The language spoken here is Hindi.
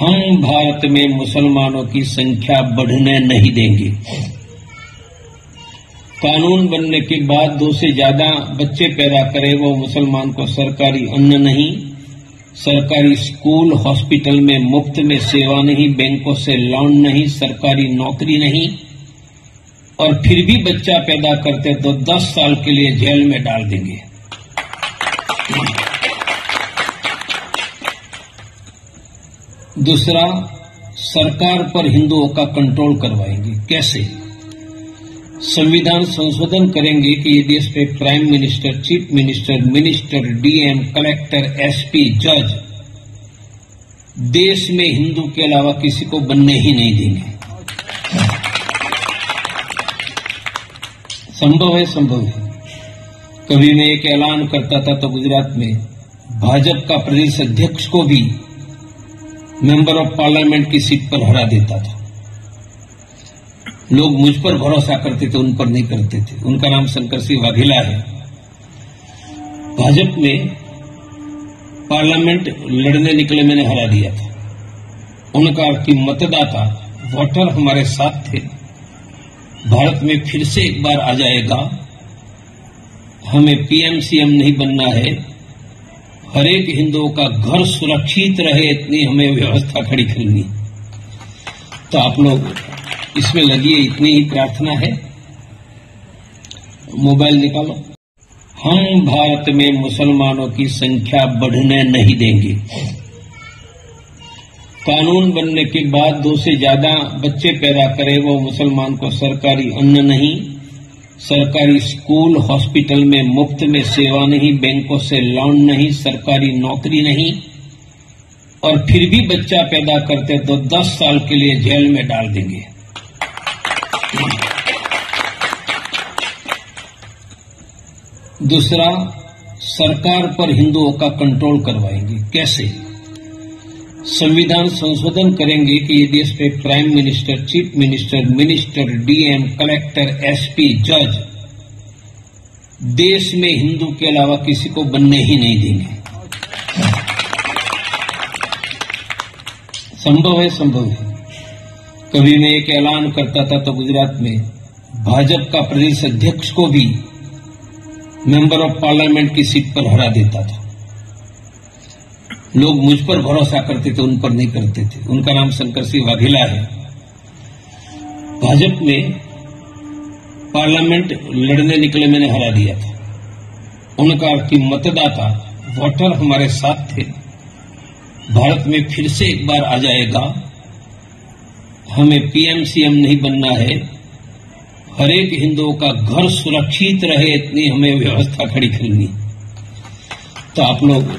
हम भारत में मुसलमानों की संख्या बढ़ने नहीं देंगे। कानून बनने के बाद दो से ज़्यादा बच्चे पैदा करे, वो मुसलमान को सरकारी अन्न नहीं, सरकारी स्कूल, हॉस्पिटल में मुफ़्त में सेवा नहीं, बैंकों से लोन नहीं, सरकारी नौकरी नहीं, और फिर भी बच्चा पैदा करते तो 10 साल के लिए जेल में डाल देंगे। दूसरा, सरकार पर हिंदुओं का कंट्रोल करवाएँगे। कैसे? संविधान संशोधन करेंगे कि ये देश पे prime minister chief minister minister DM collector SP जज देश में हिंदू के अलावा किसी को बनने ही नहीं देंगे। संभव है संभव है। कभी मैं एक ऐलान करता था तो गुजरात में भाजपा का प्रदेश अध्यक्ष को भी मेंबर ऑफ़ पार्लियामेंट की सीट पर हरा देता था। लोग मुझ पर भरोसा करते थे, उन पर नहीं करते थे। उनका नाम शंकर सिंह वाघेला है। भाजपा में पार्लियामेंट लड़ने निकले मैंने हरा दिया था। उनका कि मतदाता, वोटर हमारे साथ थे। भारत में फिर से एक बार आ जाएगा। हमें पीएमसीएम नहीं बनना है। हरेक हिंदुओं का घर सुरक्षित रहे, इतनी हमें व्यवस्था खड़ी करनी। तो आप लोग इसमें लगिए इतनी ही प्रार्थना है। मोबाइल निकालो। हम भारत में मुसलमानों की संख्या बढ़ने नहीं देंगे। कानून बनने के बाद दो से ज़्यादा बच्चे पैदा करे, वो मुसलमान को सरकारी अन्न नहीं सरकारी स्कूल, हॉस्पिटल में मुफ़्त में सेवा नहीं, बैंकों से लोन नहीं, सरकारी नौकरी नहीं, और फिर भी बच्चा पैदा करते तो 10 साल के लिए जेल में डाल देंगे। दूसरा, सरकार पर हिंदुओं का कंट्रोल करवाएँगे। कैसे? संविधान संशोधन करेंगे कि ये देश पे prime minister, chief minister minister, DM, collector, SP, जज देश में हिंदू के अलावा किसी को बनने ही नहीं देंगे। संभव है संभव है। कभी मैं एक ऐलान करता था तो गुजरात में भाजपा का प्रदेश अध्यक्ष को भी मेंबर ऑफ़ पार्लियामेंट की सीट पर हरा देता था। लोग मुझ पर भरोसा करते थे, उन पर नहीं करते थे। उनका नाम शंकर सिंह वाघेला है। भाजपा में पार्लियामेंट लड़ने निकले, मैंने हरा दिया था। उनका कि मतदाता, वोटर हमारे साथ थे। भारत में फिर से एक बार आ जाएगा। हमें पीएमसीएम नहीं बनना है। हरेक हिंदुओं का घर सुरक्षित रहे, इतनी हमें व्यवस्था खड़ी करनी। तो आप लोग